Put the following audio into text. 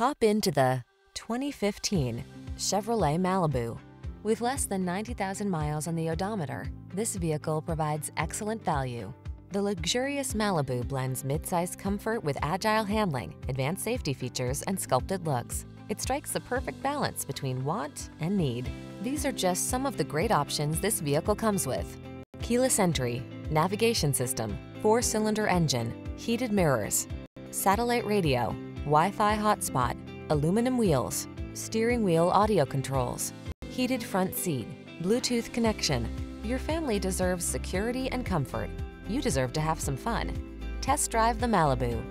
Hop into the 2015 Chevrolet Malibu. With less than 90,000 miles on the odometer, this vehicle provides excellent value. The luxurious Malibu blends midsize comfort with agile handling, advanced safety features, and sculpted looks. It strikes the perfect balance between want and need. These are just some of the great options this vehicle comes with. Keyless entry, navigation system, four-cylinder engine, heated mirrors, satellite radio, Wi-Fi hotspot, aluminum wheels, steering wheel audio controls, heated front seat, Bluetooth connection. Your family deserves security and comfort. You deserve to have some fun. Test drive the Malibu.